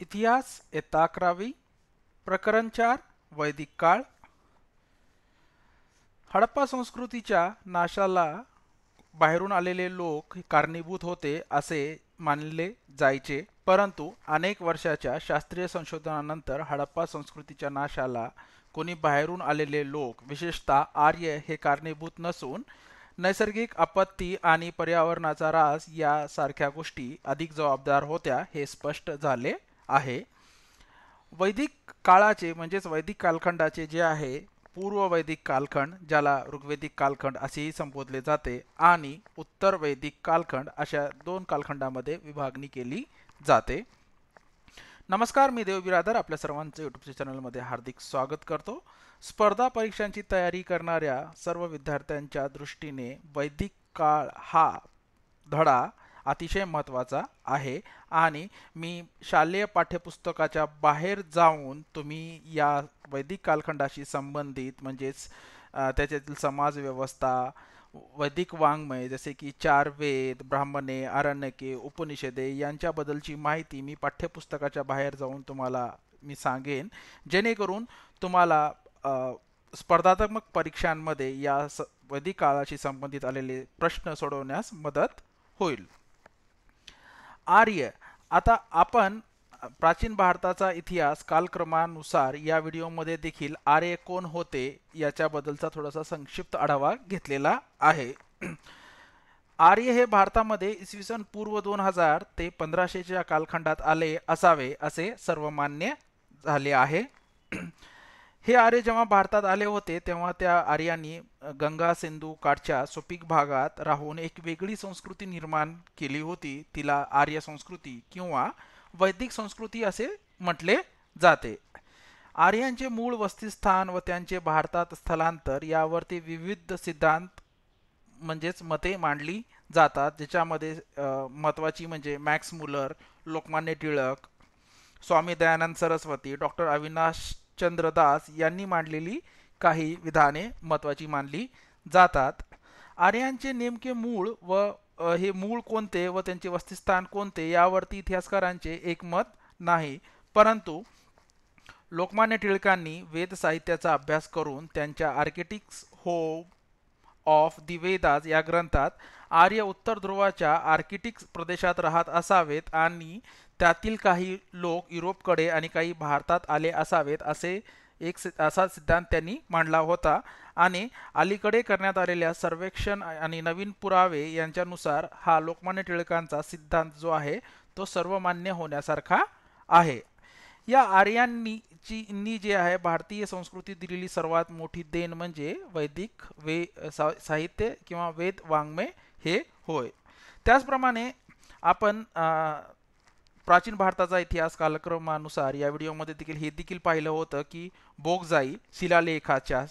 इतिहास येता अकरावी प्रकरण चार वैदिक काळ. हडप्पा संस्कृतीच्या नाशाला बाहेरून आलेले लोक कारणीभूत होते असे मानले जायचे परंतु अनेक वर्षाच्या शास्त्रीय संशोधनानंतर हडप्पा संस्कृतीच्या नाशाला कोणी बाहेरून आलेले लोक विशेषतः आर्य हे कारणीभूत नसून नैसर्गिक आपत्ती आणि पर्यावरणाचा ऱ्हास यासारख्या गोष्टी अधिक जबाबदार होत्या हे स्पष्ट झाले. आहे. वैदिक काळाचे म्हणजेच वैदिक कालखंडाचे जे आहे पूर्व वैदिक कालखंड ज्याला ऋग्वेदिक कालखंड असेही संबोधले जाते आणि उत्तर वैदिक कालखंड अशा दोन कालखंडामध्ये विभागणी केली जाते. नमस्कार मी देव बिरादर आपल्या सर्वांचं यूट्यूबच्या चॅनलमध्ये हार्दिक स्वागत करतो. स्पर्धा परीक्षांची तयारी करणाऱ्या सर्व विद्यार्थ्यांच्या दृष्टीने वैदिक काळ हा धडा अतिशय महत्त्वाचा आहे. आणि मी शालेय पाठ्यपुस्तकाच्या बाहेर जाऊन तुम्ही या वैदिक कालखंडाशी संबंधित म्हणजेच त्याच्यातील समाजव्यवस्था वैदिक वाङ्मय जसे की चार वेद ब्राह्मणे आरण्यके उपनिषदे यांच्याबद्दलची माहिती मी पाठ्यपुस्तकाच्या बाहेर जाऊन तुम्हाला मी सांगेन. जेणेकरून तुम्हाला स्पर्धात्मक परीक्षांमध्ये या स वैदिक काळाशी संबंधित आलेले प्रश्न सोडवण्यास मदत होईल. आर्य. आता आपण प्राचीन भारताचा इतिहास कालक्रमानुसार या व्हिडिओमध्ये देखील आर्य कोण होते याच्याबद्दलचा थोडासा संक्षिप्त आढावा घेतलेला आहे. आर्य हे भारतामध्ये इसवी सन पूर्व दोन हजार ते पंधराशेच्या कालखंडात आले असावे असे सर्वमान्य झाले आहे. हे आर्य जेव्हा भारतात आले होते तेव्हा त्या आर्यांनी गंगा सिंधू काठच्या सुपीक भागात राहून एक वेगळी संस्कृती निर्माण केली होती. तिला आर्य संस्कृती किंवा वैदिक संस्कृती असे म्हटले जाते. आर्यांचे मूळ वस्तीस्थान व त्यांचे भारतात स्थलांतर यावरती विविध सिद्धांत म्हणजेच मते मांडली जातात. ज्याच्यामध्ये महत्त्वाची म्हणजे Max Muller Lokmanya Tilak Swami Dayanand Saraswati doctor Avinash Chandradas यांनी मांडलेली काही विधाने महत्त्वाची मानली जातात. आर्यांचे नेमके मूळ व हे मूळ कोणते व त्यांचे वस्तिस्थान कोणते यावरती इतिहासकारांचे एकमत नाही. परंतु लोकमान्य टिळकांनी वेद साहित्याचा अभ्यास करून त्यांच्या आर्किटिक्स हो ऑफ दी वेदाज या ग्रंथात आर्य उत्तर ध्रुवाच्या आर्किटिक्स प्रदेशात राहत असावेत आणि त्यातील काही लोक युरोपकडे आणि काही भारतात आले असावेत असे एक असा सिद्धांत त्यांनी मांडला होता. आणि अलीकडे करण्यात आलेल्या सर्वेक्षण आणि नवीन पुरावे यांच्यानुसार हा लोकमान्य टिळकांचा सिद्धांत जो आहे तो सर्वमान्य होण्यासारखा आहे. या आर्यांनी नी जे आहे भारतीय संस्कृती दिलेली सर्वात मोठी देण म्हणजे वैदिक वे साहित्य किंवा वेद वाङ्मय हे होय. त्याचप्रमाणे आपण प्राचीन भारताचा इतिहास कालक्रमानुसार या व्हिडिओमध्ये देखील हे देखील पाहिलं होतं की बोगजाई शिलालेखाच्या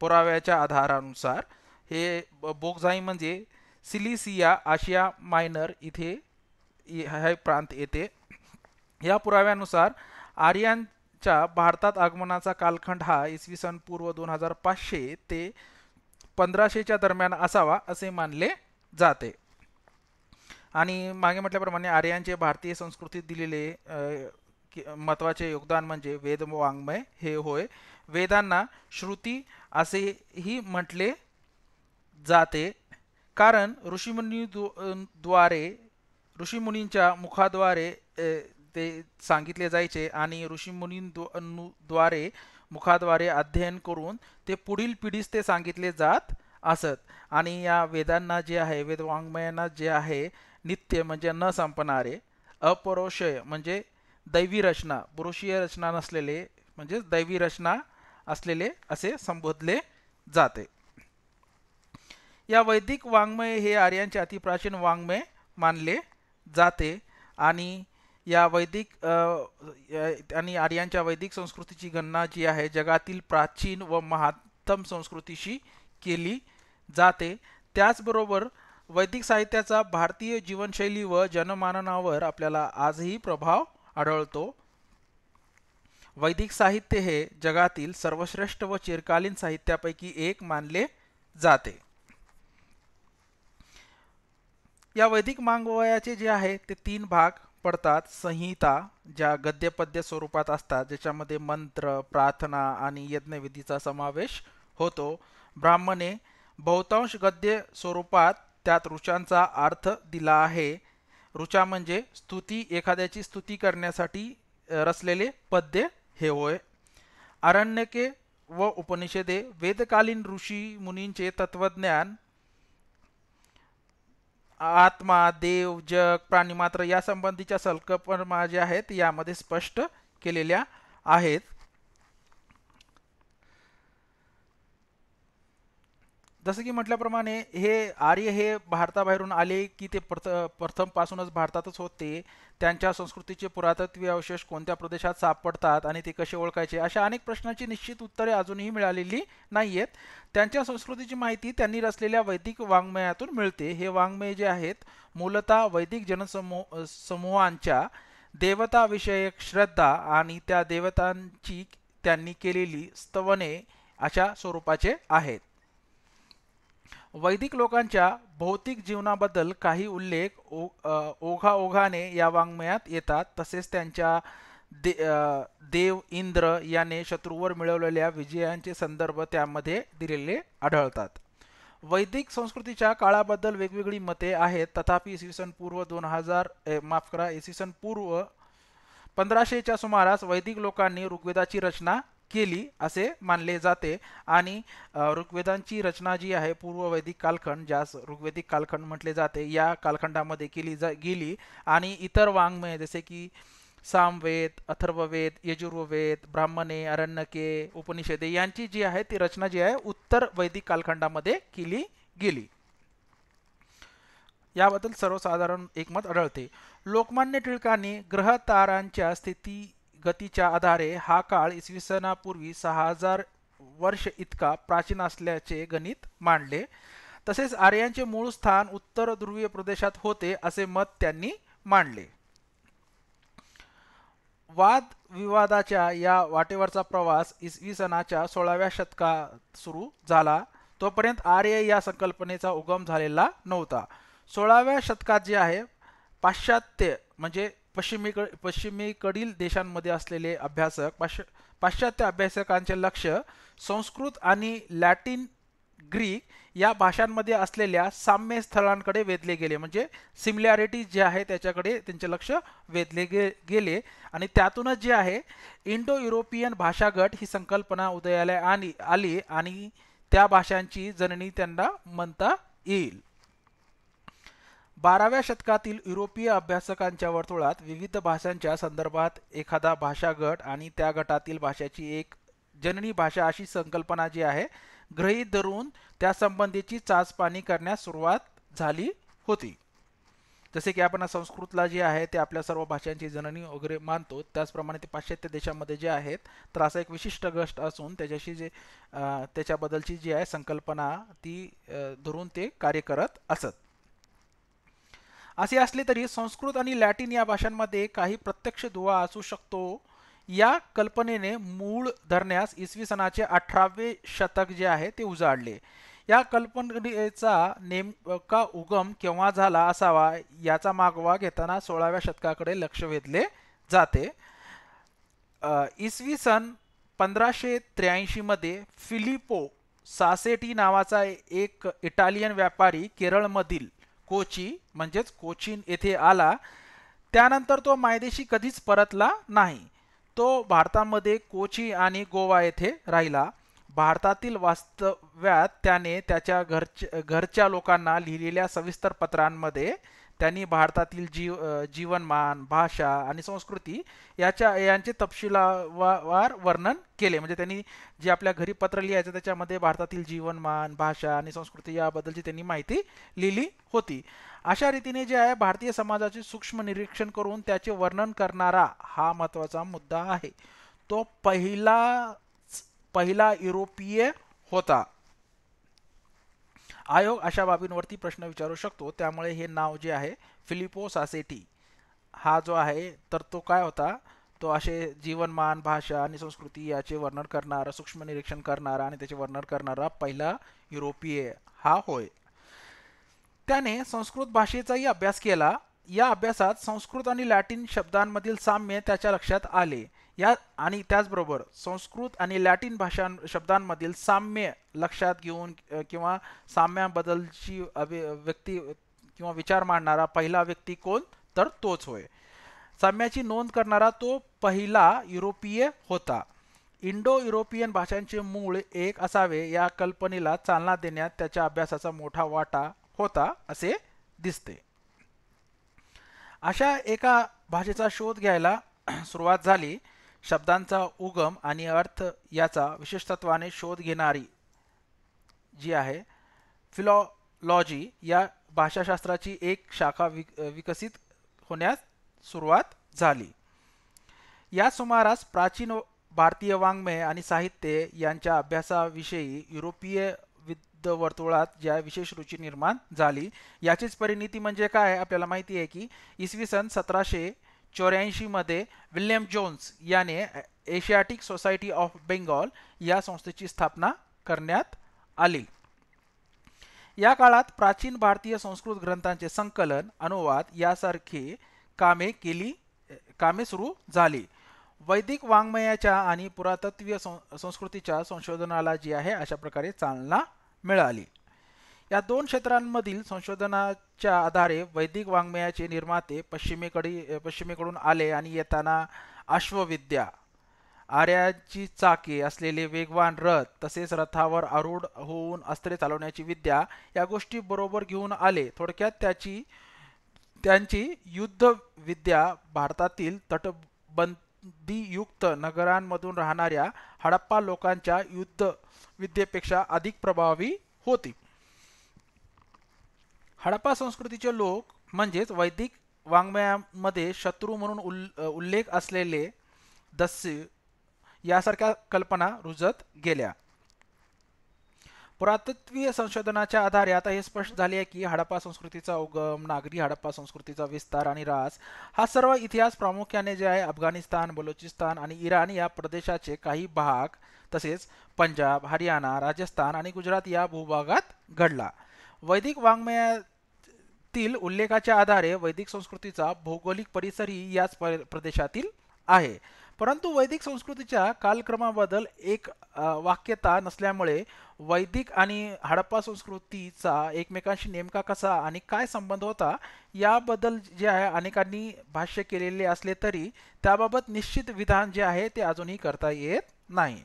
पुराव्याच्या आधारानुसार हे बोगजाई म्हणजे सिलिसिया आशिया मायनर इथे हे प्रांत येते या पुराव्यानुसार आर्यांच्या भारतात आगमनाचा कालखंड हा इसवी सन पूर्व दोन हजार पाचशे ते पंधराशेच्या दरम्यान असावा असे मानले जाते. आणि मागे म्हटल्याप्रमाणे आर्यांचे भारतीय संस्कृतीत दिलेले महत्त्वाचे योगदान म्हणजे वेद वाङ्मय हे होय. वेदांना श्रुती असेही म्हटले जाते. कारण ऋषीमुनी द्वारे ऋषीमुनींच्या मुखाद्वारे ते सांगितले जायचे आणि ऋषीमुनींद्वारे मुखाद्वारे अध्ययन करून ते पुढील पिढीस ते सांगितले जात असत. आणि या वेदांना जे आहे वेदवाङ्मयांना जे आहे नित्य म्हणजे न संपणारे अपरोषय म्हणजे दैवी रचना पुरुषीय रचना नसलेले म्हणजे दैवी रचना असलेले असे संबोधले जाते. या वैदिक वाङ्मय हे आर्यांचे अतिप्राचीन वाङ्मय मानले जाते आणि या वैदिक आणि आर्यांच्या वैदिक संस्कृतीची गणना जी आहे जगातील प्राचीन व महात्तम संस्कृतीशी केली जाते. त्याचबरोबर वैदिक साहित्याचा भारतीय जीवनशैली व जनमाननावर आपल्याला आजही प्रभाव आढळतो. वैदिक साहित्य हे जगातील सर्वश्रेष्ठ व चिरकालीन साहित्यापैकी एक मानले जाते. या वैदिक मांगवयाचे जे आहे ते तीन भाग पडतात संहिता ज्या गद्यपद्य स्वरूपात असतात ज्याच्यामध्ये मंत्र प्रार्थना आणि यज्ञविधीचा समावेश होतो ब्राह्मणे बहुतांश गद्य स्वरूपात त्यात ऋचांचा अर्थ दिला आहे. ऋचा म्हणजे स्तुती एखाद्याची स्तुती करण्यासाठी रचलेले पद्य हे होय. आरण्यके व उपनिषदे वेदकालीन ऋषी मुनींचे तत्वज्ञान आत्मा देव जग प्राणीमात्र या संबंधीच्या संकल्पना ज्या आहेत यामध्ये स्पष्ट केलेल्या आहेत. जसं की म्हटल्याप्रमाणे हे आर्य हे भारताबाहेरून आले की ते प्रथ प्रथमपासूनच भारतातच होते. त्यांच्या संस्कृतीचे पुरातत्वीय अवशेष कोणत्या प्रदेशात सापडतात आणि ते कसे ओळखायचे अशा अनेक प्रश्नांची निश्चित उत्तरे अजूनही मिळालेली नाही आहेत त्यांच्या संस्कृतीची माहिती त्यांनी रचलेल्या वैदिक वाङ्मयातून मिळते. हे वाङ्मय जे आहेत मूलतः वैदिक जनसमूह समूहांच्या देवताविषयक श्रद्धा आणि त्या देवतांची त्यांनी केलेली स्तवने अशा स्वरूपाचे आहेत. वैदिक लोकांच्या भौतिक जीवनाबद्दल काही उल्लेख ओ ओघाओघाने या वाङ्मयात येतात. तसेच त्यांच्या दे देव इंद्र याने शत्रूवर मिळवलेल्या विजयांचे संदर्भ त्यामध्ये दिलेले आढळतात. वैदिक संस्कृतीच्या काळाबद्दल वेगवेगळी मते आहेत. तथापि इसवी सन पूर्व दोन हजार माफ करा इसवी सन पूर्व पंधराशेच्या सुमारास वैदिक लोकांनी ऋग्वेदाची रचना केली असे मानले जाते. आणि ऋग्वेदांची रचना जी आहे पूर्ववैदिक कालखंड ज्यास ऋग्वेदिक कालखंड म्हटले जाते या कालखंडामध्ये केली जा गेली. आणि इतर वाङ्मय जसे की सामवेद अथर्ववेद यजुर्ववेद ब्राह्मणे अरण्यके उपनिषदे यांची जी आहे ती रचना जी आहे उत्तर वैदिक कालखंडामध्ये केली गेली. याबद्दल सर्वसाधारण एकमत आढळते. लोकमान्य टिळकांनी ग्रहतारांच्या स्थिती गतीच्या आधारे हा काळ इसवी सनापूर्वी सहा हजार वर्ष इतका प्राचीन असल्याचे गणित मांडले. तसेच आर्यांचे मूळ स्थान उत्तर ध्रुवीय प्रदेशात होते असे मत त्यांनी मांडले. वाद विवादाच्या या वाटेवरचा प्रवास इसवी सनाच्या सोळाव्या शतकात सुरू झाला. तोपर्यंत आर्य या संकल्पनेचा उगम झालेला नव्हता. सोळाव्या शतकात जे आहे पाश्चात्य म्हणजे पश्चिमेकडे पश्चिमेकडील देशांमध्ये असलेले अभ्यासक पाश पाश्चात्य अभ्यासकांचे लक्ष संस्कृत आणि लॅटिन ग्रीक या भाषांमध्ये असलेल्या साम्य स्थळांकडे वेधले गेले. म्हणजे सिमिलॅरिटी जे आहे त्याच्याकडे त्यांचे लक्ष वेधले गे गेले. आणि त्यातूनच जे आहे इंडो युरोपियन भाषागट ही संकल्पना उदयाला आणि आली आणि त्या भाषांची जननी त्यांना म्हणता येईल. बाराव्या शतकातील युरोपीय अभ्यासकांच्या वर्तुळात विविध भाषांच्या संदर्भात एखादा भाषा गट आणि त्या गटातील भाषेची एक जननी भाषा अशी संकल्पना जी आहे ग्रहीत धरून त्यासंबंधीची चाचपाणी करण्यास सुरुवात झाली होती. जसे की आपण संस्कृतला जे आहे ते आपल्या सर्व भाषांची जननी वगैरे मानतो त्याचप्रमाणे ते पाश्चात्य देशामध्ये जे आहेत तर असा एक विशिष्ट गष्ट असून त्याच्याशी जे त्याच्याबद्दलची जी आहे संकल्पना ती धरून ते कार्य करत असत. असे असले तरी संस्कृत आणि लॅटिन या भाषांमध्ये काही प्रत्यक्ष दुवा असू शकतो. या कल्पनेने मूळ धरण्यास इसवी सनाचे अठरावे शतक जे आहे ते उजाडले. या कल्पनेचा नेमका उगम केव्हा झाला असावा याचा मागोवा घेताना सोळाव्या शतकाकडे लक्ष वेधले जाते. इसवी सन पंधराशे त्र्याऐंशीमध्ये फिलिपो सासेटी नावाचा एक इटालियन व्यापारी केरळमधील कोची म्हणजेच कोचीन येथे आला त्यानंतर तो मायदेशी कधीच परतला नाही. तो भारतामध्ये कोची आणि गोवा येथे राहिला. भारतातील वास्तव्यात त्याने त्याच्या घरच्या घरच्या लोकांना लिहिलेल्या सविस्तर पत्रांमध्ये त्यांनी भारतातील जीव जीवनमान भाषा आणि संस्कृती याच्या यांचे तपशिलावार वर्णन केले. म्हणजे त्यांनी जे आपल्या घरी पत्र लिहायचं त्याच्यामध्ये भारतातील जीवनमान भाषा आणि संस्कृती याबद्दलची त्यांनी माहिती लिहिली होती. अशा रीतीने जे आहे भारतीय समाजाचे सूक्ष्म निरीक्षण करून त्याचे वर्णन करणारा हा महत्त्वाचा मुद्दा आहे. तो पहिला पहिला युरोपीय होता. आयोग अशा बाबींवरती प्रश्न विचारू शकतो. त्यामुळे हे नाव जे आहे फिलिपो सासेटी हा जो आहे तर तो काय होता? तो असे जीवनमान भाषा आणि संस्कृती याचे वर्णन करणारा सूक्ष्म निरीक्षण करणारा आणि त्याचे वर्णन करणारा पहिला युरोपीय हा होय. त्याने संस्कृत भाषेचाही अभ्यास केला. या अभ्यासात संस्कृत आणि लॅटिन शब्दांमधील साम्य त्याच्या लक्षात आले. या आणि त्याचबरोबर संस्कृत आणि लॅटिन भाषां शब्दांमधील साम्य लक्षात घेऊन किंवा साम्याबद्दलची अभि व्यक्ती किंवा विचार मांडणारा पहिला व्यक्ती कोण? तर तोच होय. साम्याची नोंद करणारा तो पहिला युरोपीय होता. इंडो युरोपियन भाषांचे मूळ एक असावे या कल्पनेला चालना देण्यात त्याच्या अभ्यासाचा मोठा वाटा होता असे दिसते. अशा एका भाषेचा शोध घ्यायला सुरुवात झाली. शब्दांचा उगम आणि अर्थ याचा विशेषत्वाने शोध घेणारी जी आहे फिलॉलॉजी या भाषाशास्त्राची एक शाखा विक विकसित होण्यास सुरुवात झाली. या सुमारास प्राचीन भारतीय वाङ्मय आणि साहित्य यांच्या अभ्यासाविषयी युरोपीय विद्ववर्तुळात ज्या विशेष रुची निर्माण झाली याचीच परिणिती म्हणजे काय? आपल्याला माहिती आहे की इसवी सन सतराशे चौऱ्याऐंशी मध्ये विल्यम जोन्स याने एशियाटिक सोसायटी ऑफ बेंगॉल या संस्थेची स्थापना करण्यात आली. या काळात प्राचीन भारतीय संस्कृत ग्रंथांचे संकलन अनुवाद यासारखी कामे केली कामे सुरू झाली. वैदिक वाङ्मयाच्या आणि पुरातत्वीय संस्कृतीच्या संशोधनाला जी आहे अशा प्रकारे चालना मिळाली. या दोन क्षेत्रांमधील संशोधनाच्या आधारे वैदिक वाङ्मयाचे निर्माते पश्चिमेकडे पश्चिमेकडून आले आणि येताना अश्वविद्या आर्याची चाके असलेले वेगवान रथ तसेच रथावर आरूढ होऊन अस्त्रे चालवण्याची विद्या या गोष्टी बरोबर घेऊन आले. थोडक्यात त्याची त्यांची युद्ध विद्या भारतातील तटबंदीयुक्त नगरांमधून राहणाऱ्या हडप्पा लोकांच्या युद्ध विद्येपेक्षा अधिक प्रभावी होती. हडप्पा संस्कृतीचे लोक म्हणजेच वैदिक वाङ्मयामध्ये शत्रू म्हणून उल् उल्लेख असलेले दस्य यासारख्या कल्पना रुजत गेल्या. पुरातत्वीय संशोधनाच्या आधारे आता हे स्पष्ट झाले आहे की हडप्पा संस्कृतीचा उगम नागरी हडप्पा संस्कृतीचा विस्तार आणि रास हा सर्व इतिहास प्रामुख्याने जे आहे अफगाणिस्तान बलुचिस्तान आणि इराण या प्रदेशाचे काही भाग तसेच पंजाब हरियाणा राजस्थान आणि गुजरात या भूभागात घडला. वैदिक तील उल्लेखाच्या आधारे वैदिक संस्कृतीचा भौगोलिक परिसरही याच प्रदेशातील आहे. परंतु वैदिक संस्कृतीच्या कालक्रमाबद्दल एक वाक्यता नसल्यामुळे वैदिक आणि हडप्पा संस्कृतीचा एकमेकांशी नेमका कसा आणि काय संबंध होता याबद्दल जे आहे अनेकांनी भाष्य केलेले असले तरी त्याबाबत निश्चित विधान जे आहे ते अजूनही करता येत नाही.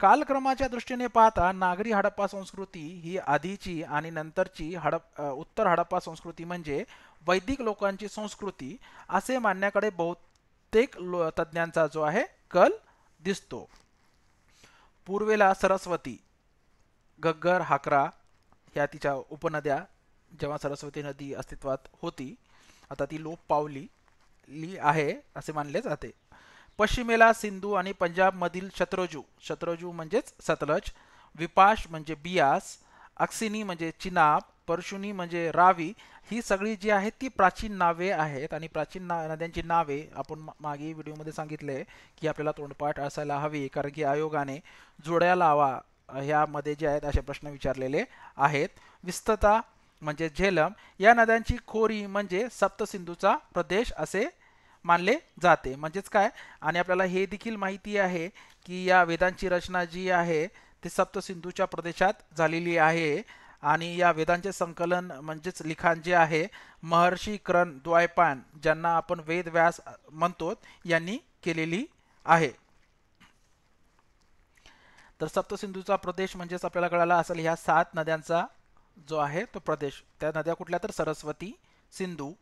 कालक्रमाच्या दृष्टीने पाहता नागरी हडप्पा संस्कृती ही आधीची आणि नंतरची हडप उत्तर हडप्पा संस्कृती म्हणजे वैदिक लोकांची संस्कृती असे मानण्याकडे बहुतेक लो तज्ज्ञांचा जो आहे कल दिसतो. पूर्वेला सरस्वती गग्गर हाकरा ह्या तिच्या उपनद्या जेव्हा सरस्वती नदी अस्तित्वात होती आता ती लोप पावली ली आहे असे मानले जाते. पश्चिमेला सिंधू आणि पंजाबमधील शत्रुजू. शत्रुजू म्हणजेच सतलज विपाश म्हणजे बियास अक्सिनी म्हणजे चिनाब परशुनी म्हणजे रावी ही सगळी जी आहेत ती प्राचीन नावे आहेत आणि प्राचीन ना नद्यांची नावे आपण मागे व्हिडिओमध्ये सांगितले की आपल्याला तोंडपाठ असायला हवी कारण की आयोगाने जोड्या लावा ह्यामध्ये जे आहेत असे प्रश्न विचारलेले आहेत. विस्तता म्हणजे झेलम. या नद्यांची खोरी म्हणजे सप्तसिंधूचा प्रदेश असे मानले जाते. म्हणजेच काय? आणि आपल्याला हे देखील माहिती आहे की या वेदांची रचना जी आहे ती सप्तसिंधूच्या प्रदेशात झालेली आहे. आणि या वेदांचे संकलन म्हणजेच लिखाण जे आहे महर्षी करण द्वायपान ज्यांना आपण वेद व्यास म्हणतो यांनी केलेली आहे. तर सप्तसिंधूचा प्रदेश म्हणजेच आपल्याला कळाला असेल ह्या सात नद्यांचा जो आहे तो प्रदेश. त्या नद्या कुठल्या? तर सरस्वती सिंधू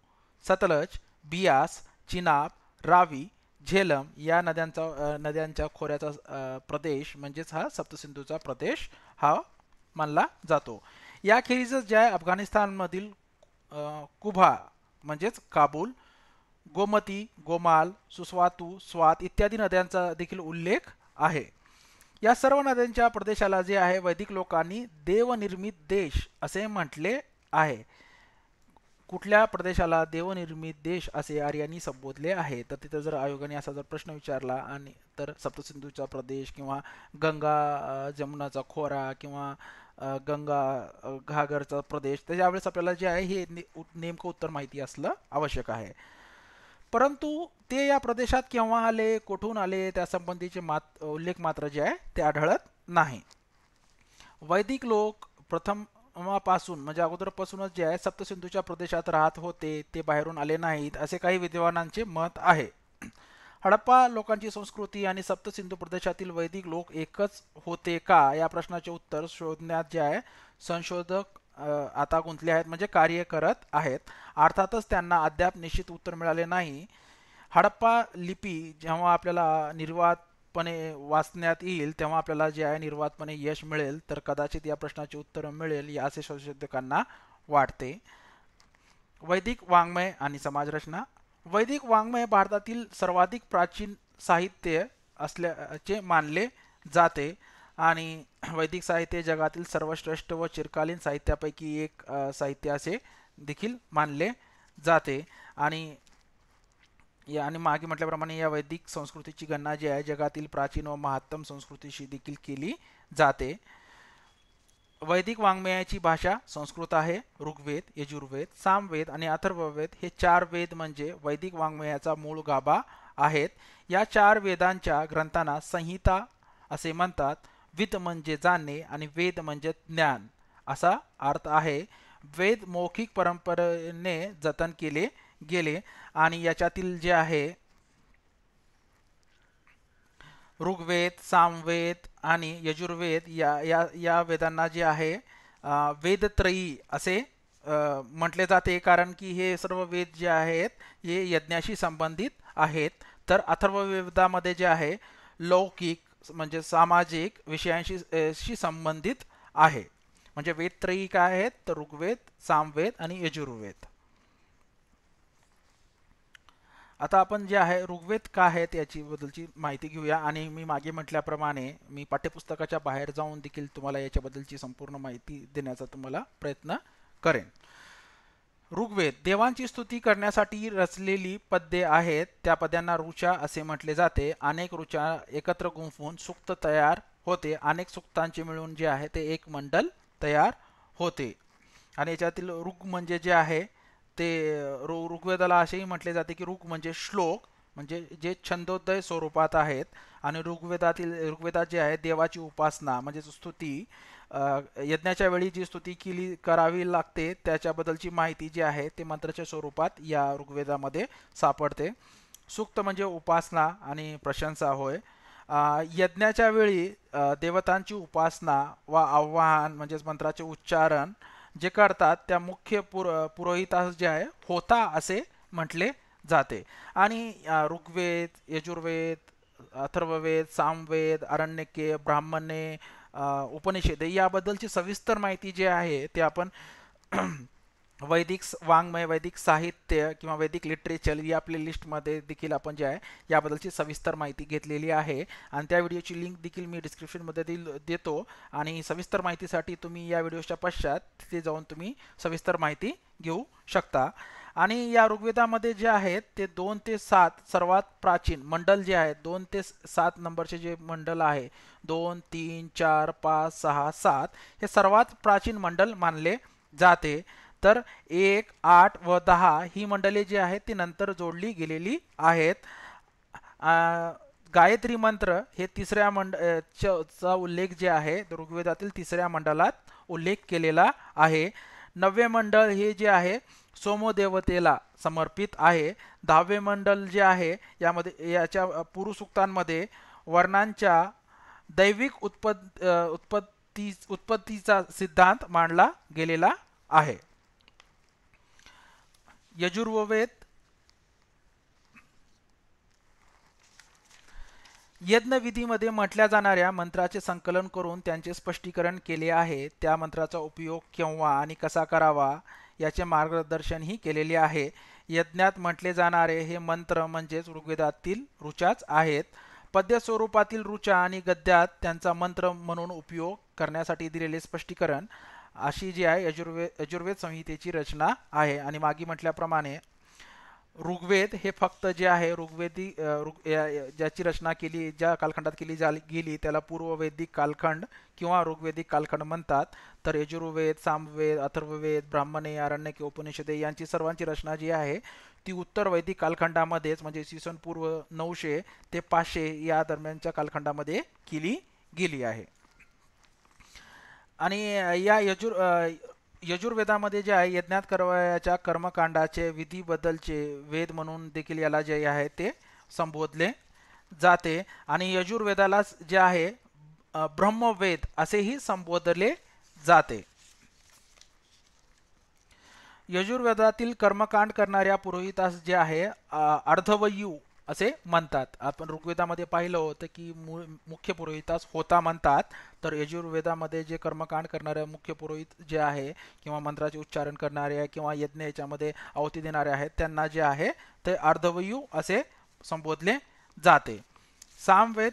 सतलज बियास चिनाब रावी झेलम या नद्यांचा नद्यांच्या खोऱ्याचा प्रदेश म्हणजेच हा सप्तसिंधूचा प्रदेश हा मानला जातो. याखेरीजच ज्या अफगाणिस्तानमधील कुभा म्हणजेच काबूल गोमती गोमाल सुस्वातू स्वात इत्यादी नद्यांचा देखील उल्लेख आहे. या सर्व नद्यांच्या प्रदेशाला जे आहे वैदिक लोकांनी देवनिर्मित देश असे म्हटले आहे. कुठल्या प्रदेशाला देवनिर्मित देश असे आर्यांनी संबोधले आहे? तर तिथं जर आयोगाने असा जर प्रश्न विचारला आणि तर सप्तसिंधूचा प्रदेश किंवा गंगा जमुनाचा खोरा किंवा गंगा घागरचा प्रदेश त्याच्यावेळेस आपल्याला जे आहे हे ने- नेमकं उत्तर माहिती असलं आवश्यक आहे. परंतु ते या प्रदेशात केव्हा आले कुठून आले त्या संबंधीचे मात उल्लेख मात्र जे आहे ते आढळत नाही. वैदिक लोक प्रथम पासून म्हणजे अगोदरपासूनच जे आहे सप्तसिंधूच्या प्रदेशात राहत होते ते बाहेरून आले नाहीत असे काही विद्वानांचे मत आहे. हडप्पा लोकांची संस्कृती आणि सप्तसिंधू प्रदेशातील वैदिक लोक एकच होते का? या प्रश्नाचे उत्तर शोधण्यात जे आहे संशोधक आता गुंतले आहेत म्हणजे कार्य करत आहेत. अर्थातच त्यांना अद्याप निश्चित उत्तर मिळाले नाही. हडप्पा लिपी जेव्हा आपल्याला निर्वात निर्वातपणे वाचण्यात येईल तेव्हा आपल्याला जे आहे निर्वातपणे यश मिळेल तर कदाचित या प्रश्नाचे उत्तर मिळेल या असे संशोधकांना वाटते. वैदिक वाङ्मय आणि समाजरचना. वैदिक वाङ्मय भारतातील सर्वाधिक प्राचीन साहित्य असल्याचे मानले जाते आणि वैदिक साहित्य जगातील सर्वश्रेष्ठ व चिरकालीन साहित्यापैकी एक साहित्य असे देखील मानले जाते. आणि या आणि मागे म्हटल्याप्रमाणे या वैदिक संस्कृतीची गणना जी आहे जगातील प्राचीन व महत्तम संस्कृतीशी देखील केली जाते. वैदिक वाङ्मयाची भाषा संस्कृत आहे ऋग्वेद यजुर्वेद सामवेद आणि अथर्ववेद हे चार वेद म्हणजे वैदिक वाङ्मयाचा मूळ गाभा आहेत. या चार वेदांच्या ग्रंथांना संहिता असे म्हणतात विद म्हणजे जाणणे आणि वेद म्हणजे ज्ञान असा अर्थ आहे. वेद मौखिक परंपरेने जतन केले गेले आणि याच्यातील जे आहे ऋग्वेद सामवेद आणि यजुर्वेद या या या वेदांना जे आहे वेदत्रयी असे म्हटले जाते. कारण की हे सर्व वेद जे आहेत हे यज्ञाशी संबंधित आहेत. तर अथर्ववेदामध्ये जे आहे लौकिक म्हणजे सामाजिक विषयांशी शी संबंधित आहे. म्हणजे वेदत्रयी काय आहेत? तर ऋग्वेद सामवेद आणि यजुर्वेद. आता आपण जे आहे ऋग्वेद का आहेत याची बद्दलची माहिती घेऊया. आणि मी मागे म्हटल्याप्रमाणे मी पाठ्यपुस्तकाच्या बाहेर जाऊन देखील तुम्हाला याच्याबद्दलची संपूर्ण माहिती देण्याचा तुम्हाला प्रयत्न करेन. ऋग्वेद देवांची स्तुती करण्यासाठी रचलेली पद्ये आहेत. त्या पद्यांना ऋचा असे म्हटले जाते. अनेक ऋचा एकत्र गुंफून सुक्त तयार होते. अनेक सुक्तांचे मिळून जे आहे ते एक मंडल तयार होते. आणि याच्यातील ऋग म्हणजे जे आहे ते ऋ ऋग्वेदाला असेही म्हटले जाते की ऋग म्हणजे श्लोक म्हणजे जे छंदोदय स्वरूपात आहेत आणि ऋग्वेदातील ऋग्वेदात जे आहे देवाची उपासना म्हणजे स्तुती यज्ञाच्या वेळी जी स्तुती केली करावी लागते त्याच्याबद्दलची माहिती जी आहे ते मंत्राच्या स्वरूपात या ऋग्वेदामध्ये सापडते. सूक्त म्हणजे उपासना आणि प्रशंसा होय. यज्ञाच्या वेळी देवतांची उपासना व आव्हान म्हणजेच मंत्राचे उच्चारण जे करतात त्या मुख्य पुर पुरोहितास जे आहे होता असे म्हटले जाते. आणि ऋग्वेद यजुर्वेद अथर्ववेद सामवेद अरण्यके ब्राह्मणे उपनिषेदे उपनिषदे याबद्दलची सविस्तर माहिती जी आहे ते आपण वैदिक वाङ्मय वैदिक साहित्य किंवा वैदिक लिटरेचर या आपल्या लिस्टमध्ये देखील आपण जे आहे याबद्दलची सविस्तर माहिती घेतलेली आहे. आणि त्या व्हिडिओची लिंक देखील मी डिस्क्रिप्शनमध्ये दिल देतो. आणि सविस्तर माहितीसाठी तुम्ही या व्हिडिओच्या पश्चात तिथे जाऊन तुम्ही सविस्तर माहिती घेऊ शकता. आणि या ऋग्वेदामध्ये जे आहेत ते दोन ते सात सर्वात प्राचीन मंडल जे आहेत दोन ते सात नंबरचे जे मंडल आहे दोन तीन चार पाच सहा सात हे सर्वात प्राचीन मंडल मानले जाते. तर एक आठ व दहा ही मंडले जी आहेत ती नंतर जोडली गेलेली आहेत. गायत्री मंत्र हे तिसऱ्या मंड च- चा उल्लेख जे आहे ऋग्वेदातील तिसऱ्या मंडलात उल्लेख केलेला आहे. नववे मंडळ हे जे आहे सोमदेवतेला समर्पित आहे. दहावे मंडल जे आहे यामध्ये याच्या अ, पुरुषुक्तांमध्ये वर्णांच्या दैविक उत्पत उत्पत्ती उत्पत्तीचा सिद्धांत मांडला गेलेला आहे. यजुर्वेद यज्ञविधीमध्ये म्हटल्या जाणाऱ्या मंत्राचे संकलन करून त्यांचे स्पष्टीकरण केले आहे. त्या मंत्राचा उपयोग केव्हा आणि कसा करावा याचे मार्गदर्शनही केलेले आहे. यज्ञात म्हटले जाणारे हे मंत्र म्हणजेच ऋग्वेदातील ऋचाच आहेत. पद्य स्वरूपातील ऋचा आणि गद्यात त्यांचा मंत्र म्हणून उपयोग करण्यासाठी दिलेले स्पष्टीकरण. अशी जी आहे यजुर्वेद यजुर्वेद संहितेची रचना आहे. आणि मागे म्हटल्याप्रमाणे ऋग्वेद हे फक्त जे आहे ऋग्वेदी ऋग ज्याची रचना केली ज्या कालखंडात केली जा गेली त्याला पूर्ववेदिक कालखंड किंवा ऋग्वेदिक कालखंड म्हणतात. तर यजुर्वेद सामवेद अथर्ववेद ब्राह्मणे आरण्यके उपनिषदे यांची सर्वांची रचना जी आहे ती उत्तर वैदिक कालखंडामध्येच म्हणजे सीसन सन पूर्व नऊशे ते पाचशे या दरम्यानच्या कालखंडामध्ये केली गेली आहे. आणि या यजुर यजुर्वेदामध्ये जे आहे यज्ञात करवायाच्या कर्मकांडाचे विधीबद्दलचे वेद म्हणून देखील याला जे आहे ते संबोधले जाते. आणि यजुर्वेदाला जे आहे ब्रह्मवेद असेही संबोधले जाते. यजुर्वेदातील कर्मकांड करणाऱ्या पुरोहितास जे आहे अर्धवयू असे म्हणतात. आपण ऋग्वेदामध्ये पाहिलं होतं की मुख्य पुरोहितास होता म्हणतात. तर यजुर्वेदामध्ये जे कर्मकांड करणारे मुख्य पुरोहित जे आहे किंवा मंत्राचे उच्चारण करणारे किंवा यज्ञ याच्यामध्ये आवती देणारे आहेत त्यांना जे आहे ते अर्धवयू असे संबोधले जाते. सामवेद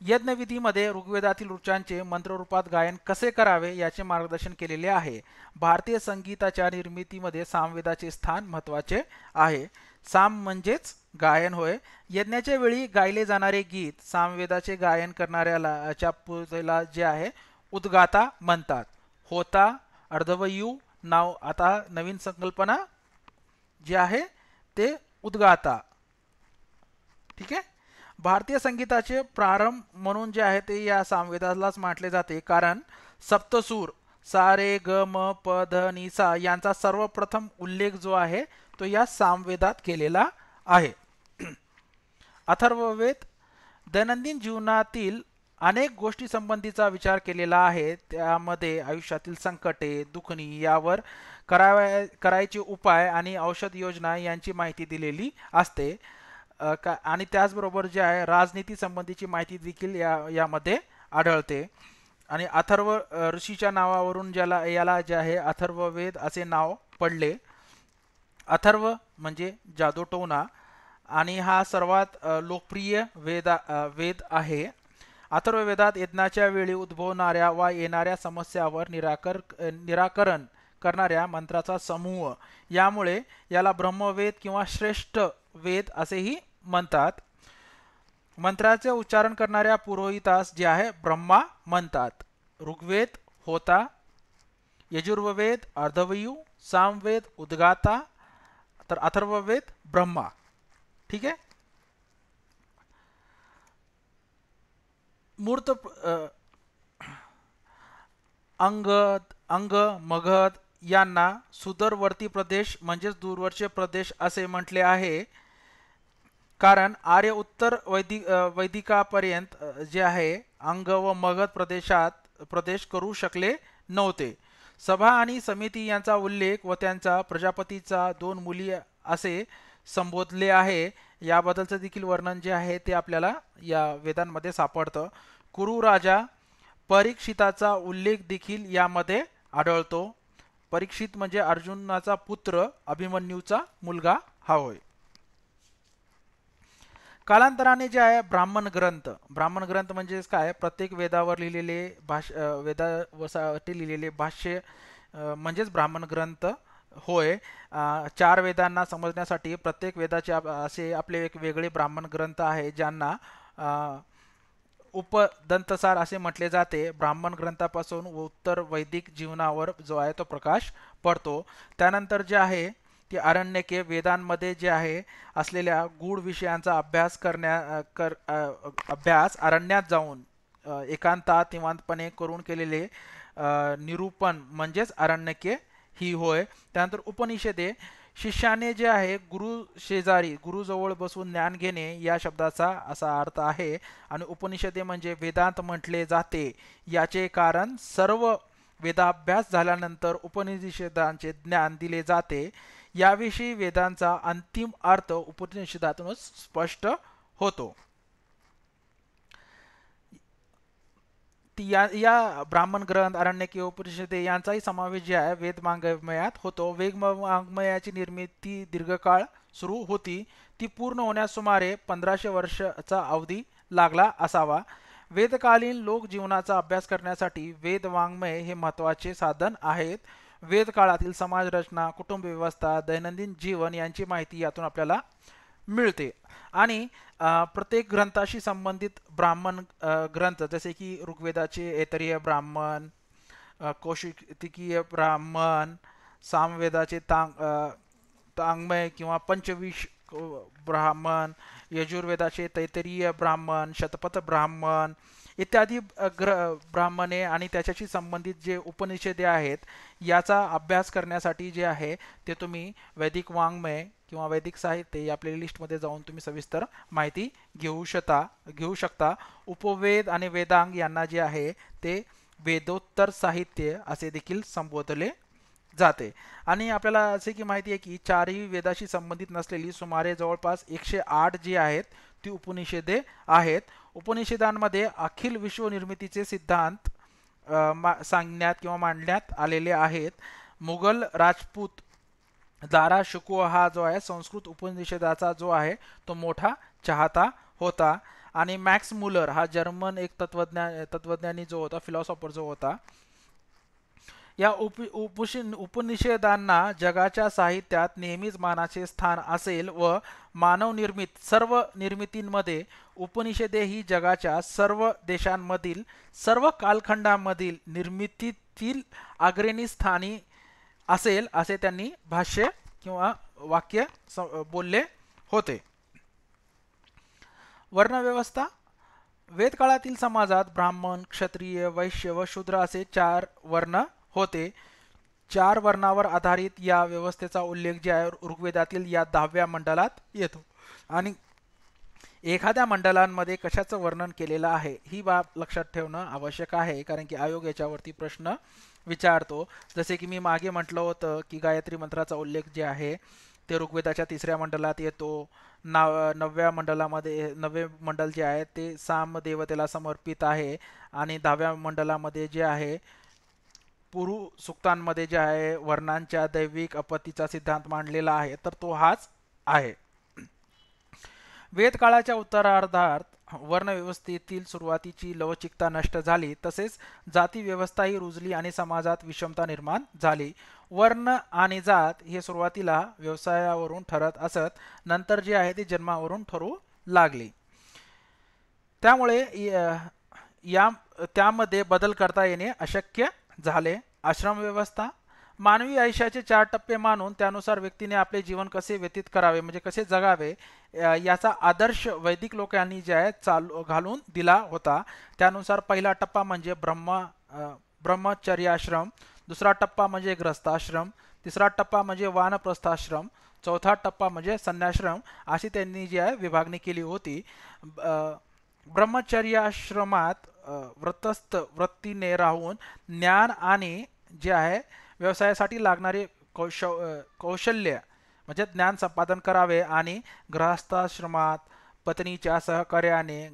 यज्ञविधीमध्ये ऋग्वेदातील ऋचांचे मंत्ररूपात गायन कसे करावे याचे मार्गदर्शन केलेले आहे. भारतीय संगीताच्या निर्मितीमध्ये सामवेदाचे स्थान महत्त्वाचे आहे. साम म्हणजेच गायन होय. यज्ञाच्या वेळी गायले जाणारे गीत सामवेदाचे गायन करणाऱ्याला पूजेला जे आहे उद्गाता म्हणतात. होता अर्धवयू नाव आता नवीन संकल्पना जे आहे ते उद्गाता. ठीक आहे? भारतीय संगीताचे प्रारंभ म्हणून जे आहे ते या सामवेदालाच म्हटले जाते. कारण सप्तसूर सा रे ग म प ध नि सा यांचा सर्वप्रथम उल्लेख जो आहे तो या सामवेदात केलेला आहे. अथर्ववेद दैनंदिन जीवनातील अनेक गोष्टी संबंधीचा विचार केलेला आहे. त्यामध्ये आयुष्यातील संकटे दुखणी यावर कराव्या करायचे उपाय आणि औषध योजना यांची माहिती दिलेली असते. का आणि त्याचबरोबर जे आहे राजनीती संबंधीची माहिती देखील या यामध्ये आढळते. आणि अथर्व ऋषीच्या नावावरून ज्याला याला जे आहे अथर्ववेद असे नाव पडले. अथर्व म्हणजे जादूटोना आणि हा सर्वात लोकप्रिय वेदा वेद आहे. अथर्ववेदात यज्ञाच्या वेळी उद्भवणाऱ्या वा येणाऱ्या समस्यावर निराकर निराकरण करणाऱ्या मंत्राचा समूह. यामुळे याला ब्रह्मवेद किंवा श्रेष्ठ वेद असेही म्हणतात. मंत्राचे उच्चारण करणाऱ्या पुरोहितास जे आहे ब्रह्मा म्हणतात. ऋग्वेद होता यजुर्ववेद अर्धवयू सामवेद उद्गाता तर अथर्ववेद ब्रह्मा. ठीक आहे? मूर्त अंगद अंग मगध यांना सुदरवर्ती प्रदेश म्हणजेच दूरवरचे प्रदेश असे म्हटले आहे. कारण आर्य उत्तर वैदिक वैदिकापर्यंत जे आहे अंग व मगध प्रदेशात प्रदेश करू शकले नव्हते. सभा आणि समिती यांचा उल्लेख व त्यांचा प्रजापतीचा दोन मुली असे संबोधले आहे. याबद्दलचं देखील वर्णन जे आहे ते आपल्याला या वेदांमध्ये सापडतं. कुरु राजा परीक्षिताचा उल्लेख देखील यामध्ये आढळतो. परीक्षित म्हणजे अर्जुनाचा पुत्र अभिमन्यूचा मुलगा हा होय. कालांतराने जे आहे ब्राह्मण ग्रंथ ब्राह्मण ग्रंथ म्हणजेच काय? प्रत्येक वेदावर लिहिलेले भाष वेदावसाठी लिहिलेले भाष्य म्हणजेच ब्राह्मण ग्रंथ. होय चार वेदांना समजण्यासाठी प्रत्येक वेदाचे असे आपले एक वेगळे ब्राह्मण ग्रंथ आहे ज्यांना उपदंतसार असे म्हटले जाते. ब्राह्मण ग्रंथापासून उत्तर वैदिक जीवनावर जो आहे तो प्रकाश पडतो. त्यानंतर जे आहे ती अरण्यके वेदांमध्ये जे आहे असलेल्या गूढ विषयांचा अभ्यास करण्या कर अभ्यास अरण्यात जाऊन एकांतात निवांतपणे करून केलेले निरूपण म्हणजेच अरण्यके ही होय. त्यानंतर उपनिषदे शिष्याने जे आहे गुरु शेजारी गुरुजवळ बसून ज्ञान घेणे या शब्दाचा असा अर्थ आहे. आणि उपनिषदे म्हणजे वेदांत म्हटले जाते. याचे कारण सर्व वेदाभ्यास झाल्यानंतर उपनिषदांचे ज्ञान दिले जाते. याविषयी वेदांचा अंतिम अर्थ उपनिषदातूनच स्पष्ट होतो. या या ब्राह्मण ग्रंथ अरण्यके उपनिषदे यांचाही समावेश जे आहे वेदमांगमयात होतो. वेदमांगमयाची निर्मिती दीर्घकाळ सुरू होती. ती पूर्ण होण्यास सुमारे पंधराशे वर्षाचा अवधी लागला असावा. वेदकालीन लोक जीवनाचा अभ्यास करण्यासाठी वेद वाङ्मय हे महत्त्वाचे साधन आहेत. वेद काळातील समाज रचना कुटुंब व्यवस्था दैनंदिन जीवन यांची माहिती यातून आपल्याला मिळते. आणि प्रत्येक ग्रंथाशी संबंधित ब्राह्मण ग्रंथ जसे की ऋग्वेदाचे ऐतरीय ब्राह्मण कौशिकीय ब्राह्मण सामवेदाचे तांग तांगमय किंवा पंचविश ब्राह्मण यजुर्वेदाचे तैतरीय ब्राह्मण शतपथ ब्राह्मण इत्यादी ग्र ब्राह्मणे आणि त्याच्याशी संबंधित जे उपनिषदे आहेत याचा अभ्यास करण्यासाठी जे आहे ते तुम्ही वैदिक वाङ्मय किंवा वैदिक साहित्य या प्लेलिस्टमध्ये जाऊन तुम्ही सविस्तर माहिती घेऊ शकता घेऊ शकता. उपवेद आणि वेदांग यांना जे आहे ते वेदोत्तर साहित्य असे देखील संबोधले जाते. आणि आपल्याला असे की माहिती आहे की चारही वेदाशी संबंधित नसलेली सुमारे जवळपास एकशे आठ जी आहेत ती उपनिषदे आहेत. उपनिषदांमध्ये अखिल विश्व निर्मितीचे सिद्धांत सांगण्यात किंवा मांडण्यात आलेले आहेत. मुघल राजपूत दारा शुको हा जो आहे संस्कृत उपनिषदाचा जो आहे तो मोठा चाहता होता. आणि मॅक्स मुलर हा जर्मन एक तत्वज्ञा तत्वज्ञानी जो होता फिलॉसॉफर जो होता या उप उपनिषेधांना जगाच्या साहित्यात नेहमीच मानाचे स्थान असेल व मानवनिर्मित सर्व निर्मितींमध्ये उपनिषेदे ही जगाच्या सर्व देशांमधील सर्व कालखंडामधील निर्मितीतील अग्रणी स्थानी असेल असे त्यांनी भाष्य किंवा वाक्य बोलले होते. वर्णव्यवस्था वेदकाळातील समाजात ब्राह्मण क्षत्रिय वैश्य व शूद्र असे चार वर्ण होते. चार वर्णावर आधारित या व्यवस्थेचा उल्लेख जे आहे ऋग्वेदातील या दहाव्या मंडलात येतो. आणि एखाद्या मंडलांमध्ये कशाचं वर्णन केलेलं आहे ही बाब लक्षात ठेवणं आवश्यक आहे कारण की आयोग याच्यावरती प्रश्न विचारतो. जसे की मी मागे म्हटलं होतं की गायत्री मंत्राचा उल्लेख जे आहे ते ऋग्वेदाच्या तिसऱ्या मंडलात येतो. नाव नवव्या मंडलामध्ये नववे मंडल जे आहे ते साम देवतेला समर्पित आहे. आणि दहाव्या मंडलामध्ये जे आहे पुरु सुक्तांमध्ये जे आहे वर्णांच्या दैविक अपतीचा सिद्धांत मांडलेला आहे तर तो हाच आहे. वेदकाळाच्या उत्तरार्धात वर्णव्यवस्थेतील सुरुवातीची लवचिकता नष्ट झाली तसेच जाती व्यवस्थाही रुजली आणि समाजात विषमता निर्माण झाली. वर्ण आणि जात हे सुरुवातीला व्यवसायावरून ठरत असत नंतर जे आहे ते जन्मावरून ठरू लागली. त्यामुळे या त्यामध्ये बदल करता येणे अशक्य झाले. आश्रम व्यवस्था. मानवी आयुष्याचे चार टप्पे मानून त्यानुसार व्यक्तीने आपले जीवन कसे व्यतीत करावे म्हणजे कसे जगावे याचा आदर्श वैदिक लोकांनी जे आहे चालू घालून दिला होता. त्यानुसार पहिला टप्पा म्हणजे ब्रह्म ब्रह्मचर्याश्रम. दुसरा टप्पा म्हणजे ग्रस्ताश्रम. तिसरा टप्पा म्हणजे वानप्रस्थाश्रम. चौथा टप्पा म्हणजे संन्याश्रम. अशी त्यांनी जी आहे विभागणी केली होती. ब्रह्मचर्याश्रमात व्रतस्थ वृत्तीने राहून ज्ञान आणि जे आहे व्यवसायासाठी लागणारे कौश कौशल्य म्हणजे ज्ञान संपादन करावे आणि ग्रहस्थाश्रमात पत्नीच्या सहकार्याने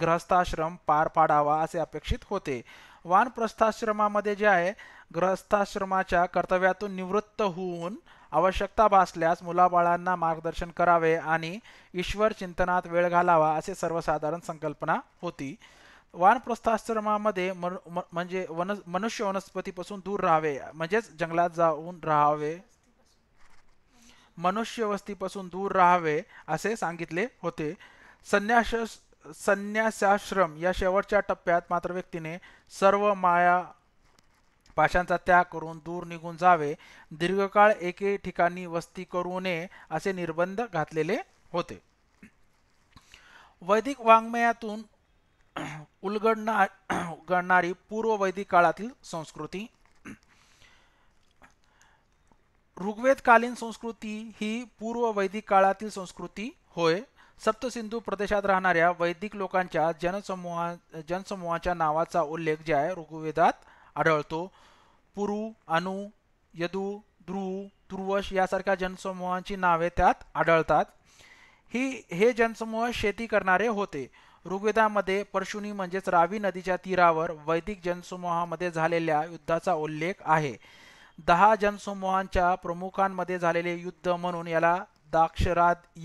ग्रहस्थाश्रम पार पाडावा असे अपेक्षित होते. वानप्रस्थाश्रमामध्ये जे आहे ग्रहस्थाश्रमाच्या कर्तव्यातून निवृत्त होऊन आवश्यकता भासल्यास मुलाबाळांना मार्गदर्शन करावे आणि ईश्वर चिंतनात वेळ घालावा असे सर्वसाधारण संकल्पना होती. वानप्रस्थाश्रमामध्ये म्हणजे वन मनुष्य वनस्पतीपासून दूर राहावे. म्हणजेच जंगलात जाऊन राहावे. मनुष्य वस्तीपासून दूर राहावे असे सांगितले होते. संन्यास संन्यासाश्रम या शेवटच्या टप्प्यात मात्र व्यक्तीने सर्व माया पाशांचा त्याग करून दूर निघून जावे. दीर्घकाळ एके ठिकाणी वस्ती करू नये असे निर्बंध घातलेले होते. वैदिक वाङ्मयातून उलगडणार उलगडणारी पूर्व वैदिक काळातील संस्कृती. ऋग्वेदकालीन संस्कृती ही पूर्व वैदिक काळातील संस्कृती होय. सप्तसिंधू प्रदेशात राहणाऱ्या वैदिक लोकांच्या जनसमूहा जनसमूहाच्या नावाचा उल्लेख जे आहे ऋग्वेदात आढळतो. पुरु अनु यदु ध्रुव ध्रुवश यासारख्या जनसमूहांची नावे त्यात आढळतात. ही हे जनसमूह शेती करणारे होते. ऋग्वेदामध्ये परशुनी म्हणजेच रावी नदीच्या तीरावर वैदिक जनसमूहामध्ये झालेल्या युद्धाचा उल्लेख आहे. दहा जनसमूहांच्या प्रमुखांमध्ये झालेले युद्ध म्हणून याला दाक्षरात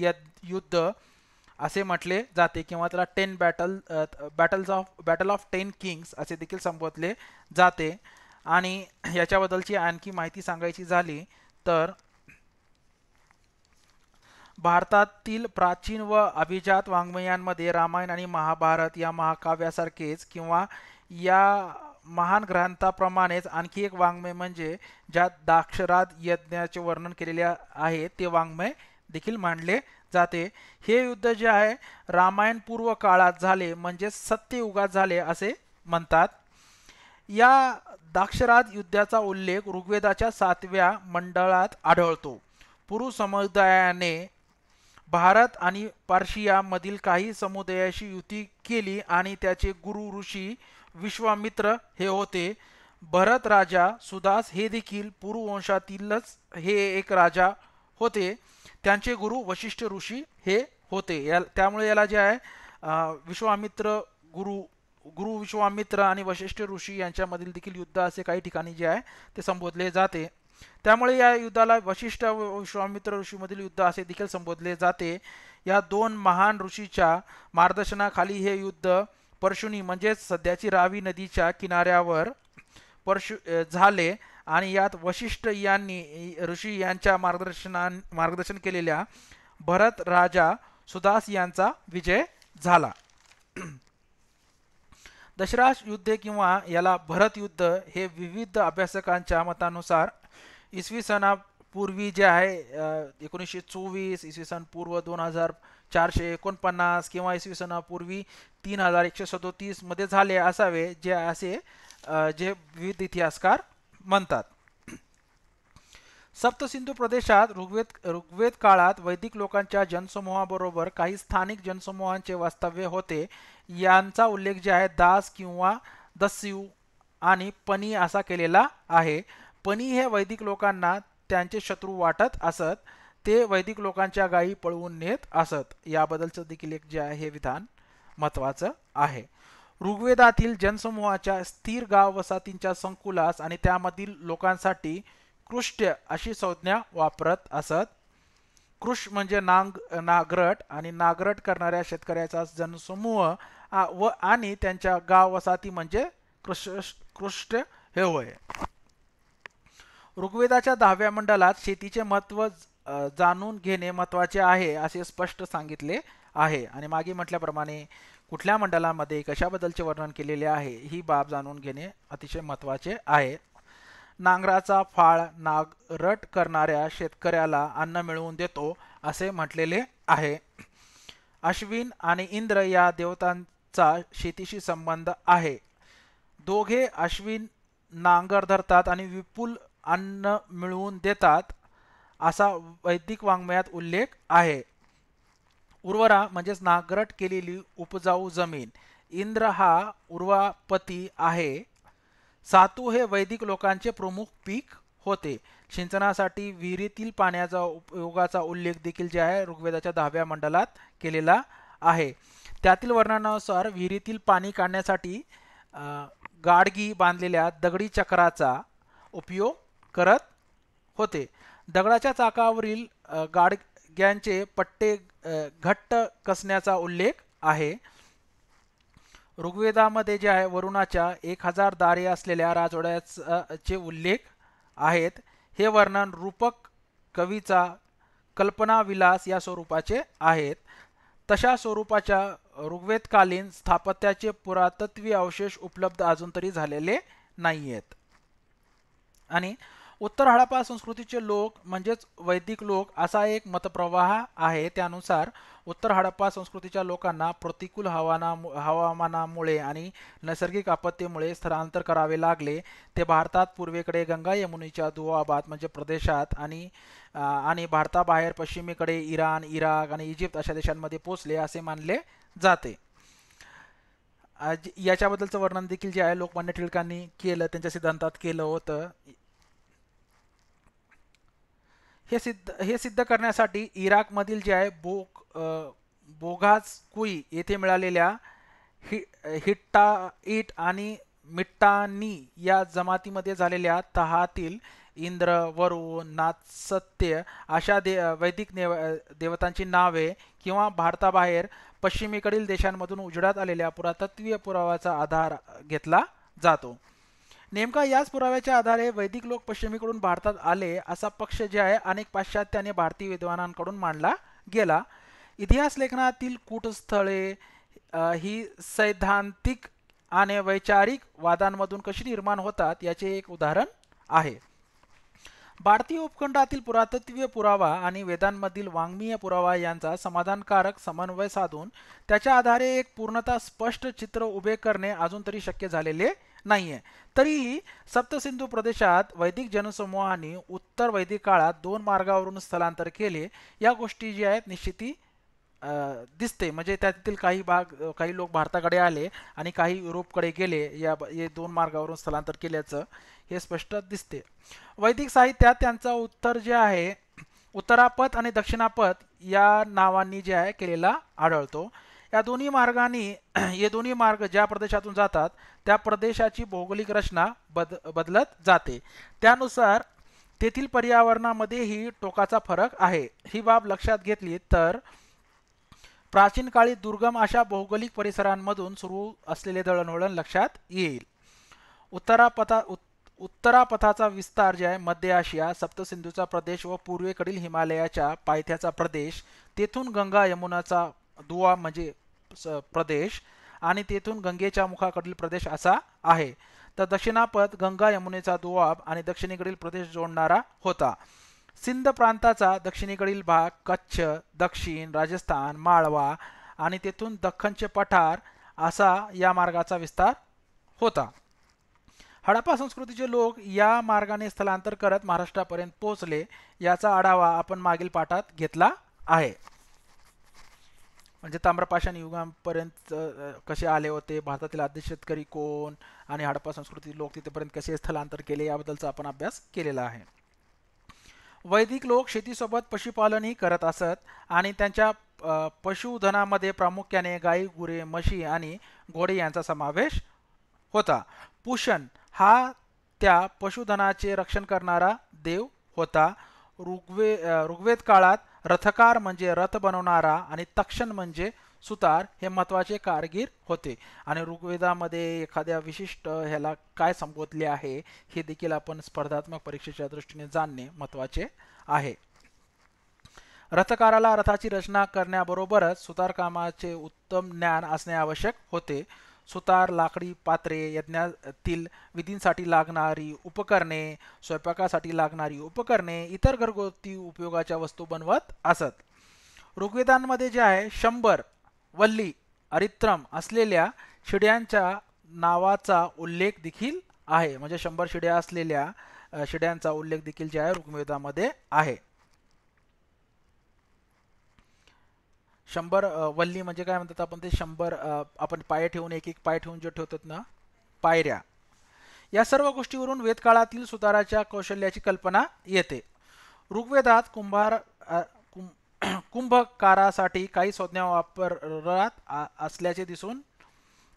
युद्ध असे म्हटले जाते किंवा त्याला ten battle battles of battle of ten kings असे देखील संबोधले जाते. आणि याच्याबद्दलची आणखी माहिती सांगायची झाली तर भारतातील प्राचीन व अभिजात वाङ्मयांमध्ये रामायण आणि महाभारत या महाकाव्यासारखेच किंवा या महान ग्रंथाप्रमाणेच आणखी एक वाङ्मय म्हणजे ज्यात दाक्षरात यज्ञाचे वर्णन केलेले आहे ते वाङ्मय देखील मांडले जाते. हे युद्ध जे आहे रामायण पूर्व काळात झाले म्हणजे सत्ययुगात झाले असे म्हणतात. या दाक्षरात युद्धाचा उल्लेख ऋग्वेदाच्या सातव्या मंडळात आढळतो. पुरुष समुदायाने भारत आणि पार्शियामधील काही समुदायाशी युती केली आणि त्याचे गुरु ऋषी विश्वामित्र हे होते. भरत राजा सुदास हे देखील पूर्ववंशातीलच हे एक राजा होते. त्यांचे गुरु वशिष्ठ ऋषी हे होते. या त्यामुळे याला जे आहे विश्वामित्र गुरु गुरु विश्वामित्र आणि वशिष्ठ ऋषी यांच्यामधील देखील युद्ध असे काही ठिकाणी जे आहे ते संबोधले जाते. त्यामुळे या युद्धाला वशिष्ठ व विश्वामित्र ऋषीमधील युद्ध असे देखील संबोधले जाते. या दोन महान ऋषीच्या मार्गदर्शनाखाली हे युद्ध परशुनी म्हणजेच सध्याची रावी नदीच्या किनाऱ्यावर परशु झाले आणि यात वशिष्ठ यांनी ऋषी यांच्या मार्गदर्शना मार्गदर्शन केलेल्या भरत राजा सुदास यांचा विजय झाला. दशराज युद्ध किंवा याला भरत युद्ध हे विविध अभ्यासकांच्या मतानुसार इसवी सणापूर्वी जे आहे एकोणीसशे चोवीस इसवी सन पूर्व दोन हजार चारशे एकोणपन्नास किंवा इसवी सणापूर्वी तीन हजार एकशे सदोतीसमध्ये झाले असावे जे असे जे विविध इतिहासकार म्हणतात. सप्तसिंधू प्रदेशात ऋग्वेद ऋग्वेद काळात वैदिक लोकांच्या जनसमूहाबरोबर काही स्थानिक जनसमूहांचे वास्तव्य होते. यांचा उल्लेख जे आहे दास किंवा दस्यू आणि पनी असा केलेला आहे. पनी हे वैदिक लोकांना त्यांचे शत्रू वाटत असत. ते वैदिक लोकांच्या गायी पळवून नेत असत. याबद्दलचं देखील एक जे आहे हे विधान महत्वाचं आहे. ऋग्वेदातील जनसमूहाच्या स्थिर गाव वसाहतींच्या संकुलास आणि त्यामधील लोकांसाठी कृष्ट्य अशी संज्ञा वापरत असत. कृष म्हणजे नांग नागरट आणि नागरट करणाऱ्या शेतकऱ्याचा जनसमूह व आणि त्यांच्या गाव वसाहती म्हणजे कृष्ट हे होय ऋग्वेदाच्या दहाव्या मंडलात शेतीचे महत्त्व जाणून घेणे महत्त्वाचे आहे असे स्पष्ट सांगितले आहे. आणि मागे म्हटल्याप्रमाणे कुठल्या मंडळामध्ये कशाबद्दलचे वर्णन केलेले आहे ही बाब जाणून घेणे अतिशय महत्त्वाचे आहे. नांगराचा फाळ नागरट करणाऱ्या शेतकऱ्याला अन्न मिळवून देतो असे म्हटलेले आहे. अश्विन आणि इंद्र या देवतांचा शेतीशी संबंध आहे. दोघे अश्विन नांगर धरतात आणि विपुल अन्न मिळवून देतात असा वैदिक वाङ्मयात उल्लेख आहे. उर्वरा म्हणजेच नागरट केलेली उपजाऊ जमीन. इंद्र हा उर्वापती आहे. सातू हे वैदिक लोकांचे प्रमुख पीक होते. सिंचनासाठी विहिरीतील पाण्याचा उपयोगाचा उल्लेख देखील जे आहे ऋग्वेदाच्या दहाव्या मंडलात केलेला आहे. त्यातील वर्णनानुसार विहिरीतील पाणी काढण्यासाठी गाडगी बांधलेल्या दगडी चक्राचा उपयोग करत होते. दगडाच्या चाकावरील गाडग्यांचे पट्टे घट्ट कसण्याचा उल्लेख आहे. ऋग्वेदामध्ये जे आहे वरुणाच्या एक हजार दारे असलेल्या राजवाड्याचे उल्लेख आहेत. हे वर्णन रूपक कवीचा कल्पनाविलास या स्वरूपाचे आहेत. तशा स्वरूपाच्या ऋग्वेदकालीन स्थापत्याचे पुरातत्वीय अवशेष उपलब्ध अजून तरी झालेले नाही आहेत आणि उत्तर हडप्पा संस्कृतीचे लोक म्हणजेच वैदिक लोक असा एक मतप्रवाह आहे. त्यानुसार उत्तर हडप्पा संस्कृतीच्या लोकांना प्रतिकूल हवाना हवामानामुळे आणि नैसर्गिक आपत्तीमुळे स्थलांतर करावे लागले. ते भारतात पूर्वेकडे गंगा यमुनीच्या दुआबाद म्हणजे प्रदेशात आणि आणि भारताबाहेर पश्चिमेकडे इराण इराक आणि इजिप्त अशा देशांमध्ये पोचले असे मानले जाते. याच्याबद्दलचं वर्णन देखील जे आहे लोकमान्य टिळकांनी केलं त्यांच्या सिद्धांतात केलं होतं. हे सिद्ध हे सिद्ध करण्यासाठी इराकमधील जे आहे बोग बोघाज कुई येथे मिळालेल्या हि हिट्टा इट आणि मिट्टानी या जमातीमध्ये झालेल्या तहातील इंद्र वरुण नाथसत्य अशा दे वैदिक देव देवतांची नावे किंवा भारताबाहेर पश्चिमेकडील देशांमधून उजडात आलेल्या पुरातत्वीय पुराव्याचा आधार घेतला जातो. नेमका याच पुराव्याच्या आधारे वैदिक लोक पश्चिमेकडून भारतात आले असा पक्ष जे आहे अनेक पाश्चात्य आणि भारतीय विद्वानांकडून मांडला गेला. इतिहास लेखनातील कूटस्थळे ही सैद्धांतिक आणि वैचारिक वादांमधून कशी निर्माण होतात याचे एक उदाहरण आहे. भारतीय उपखंडातील पुरातत्वीय पुरावा आणि वेदांमधील वाङ्मीय पुरावा यांचा समाधानकारक समन्वय साधून त्याच्या आधारे एक पूर्णतः स्पष्ट चित्र उभे करणे अजून तरी शक्य झालेले नाहीये. तरीही सप्तसिंधू प्रदेशात वैदिक जनसमूहांनी उत्तर वैदिक काळात दोन मार्गावरून स्थलांतर केले. या गोष्टी जी आहेत निश्चिती दिसते. म्हणजे त्यातील काही भाग काही लोक भारताकडे आले आणि काही युरोपकडे गेले. या हे दोन मार्गावरून स्थलांतर केल्याचं हे स्पष्ट दिसते. वैदिक साहित्यात त्यांचा उत्तर जे आहे उत्तरापथ आणि दक्षिणापथ या नावांनी जे आहे केलेला आढळतो. या दोन्ही मार्गाने हे दोन्ही मार्ग ज्या प्रदेशातून जातात त्या प्रदेशाची भौगोलिक रचना बद बदलत जाते. त्यानुसार तेथील पर्यावरणामध्येही टोकाचा फरक आहे. ही बाब लक्षात घेतली तर प्राचीन काळी दुर्गम अशा भौगोलिक परिसरांमधून सुरू असलेले दळणवळण लक्षात येईल. उत्तरापथा उत् उत्तरापथाचा विस्तार जे आहे मध्य आशिया सप्तसिंधूचा प्रदेश व पूर्वेकडील हिमालयाच्या पायथ्याचा प्रदेश तेथून गंगा यमुनाचा दुवा म्हणजे प्रदेश आणि तेथून गंगेच्या मुखाकडील प्रदेश असा आहे. तर दक्षिणापथ गंगा यमुनेचा दुवाब आणि दक्षिणेकडील प्रदेश जोडणारा होता. सिंध प्रांताचा दक्षिणेकडील भाग कच्छ दक्षिण राजस्थान माळवा आणि तेथून दख्खनचे पठार असा या मार्गाचा विस्तार होता. हडप्पा संस्कृतीचे लोक या मार्गाने स्थलांतर करत महाराष्ट्रापर्यंत पोहोचले याचा आढावा आपण मागील पाठात घेतला आहे. म्हणजे ताम्रपाषाण युगांपर्यंत कसे आले होते? भारतातील आद्य शेतकरी कोण? आणि हडप्पा संस्कृती लोक तिथेपर्यंत कसे स्थलांतर केले? याबद्दलचा आपण अभ्यास केलेला आहे. वैदिक लोक शेतीसोबत पशुपालनही करत असत आणि त्यांच्या पशुधनामध्ये प्रामुख्याने गाई गुरे म्हशी आणि घोडे यांचा समावेश होता. पुषण हा त्या पशुधनाचे रक्षण करणारा देव होता. ऋग्वे ऋग्वेद काळात रथकार म्हणजे रथ बनवणारा आणि तक्षण म्हणजे सुतार हे महत्त्वाचे कारगीर होते. आणि ऋग्वेदामध्ये एखाद्या विशिष्ट ह्याला काय संबोधले आहे हे देखील आपण स्पर्धात्मक परीक्षेच्या दृष्टीने जाणणे महत्त्वाचे आहे. रथकाराला रथाची रचना करण्याबरोबरच सुतारकामाचे उत्तम ज्ञान असणे आवश्यक होते. सुतार लाकडी पात्रे यज्ञातील विधींसाठी लागणारी उपकरणे स्वयंपाकासाठी लागणारी उपकरणे इतर घरगुती उपयोगाच्या वस्तू बनवत असत. ऋग्वेदांमध्ये जे आहे शंभर वल्ली अरित्रम असलेल्या शिड्यांच्या नावाचा उल्लेख देखील आहे. म्हणजे शंभर शिड्या असलेल्या शिड्यांचा उल्लेख देखील जे आहे ऋग्वेदामध्ये आहे. शंभर वल्ली म्हणजे काय म्हणतात आपण ते शंभर आपण पाय ठेवून एक एक पाय ठेवून जे ठेवतात ना पायऱ्या. या सर्व गोष्टीवरून वेदकाळातील सुताराच्या कौशल्याची कल्पना येते. ऋग्वेदात कुंभार कुंभकारासाठी काही संज्ञा वापरात असल्याचे दिसून